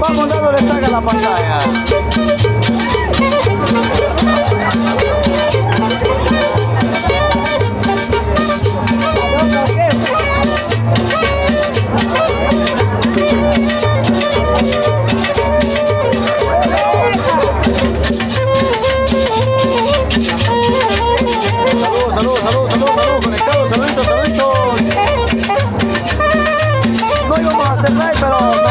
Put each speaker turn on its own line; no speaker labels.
Vamos dándole saca a la pantalla. de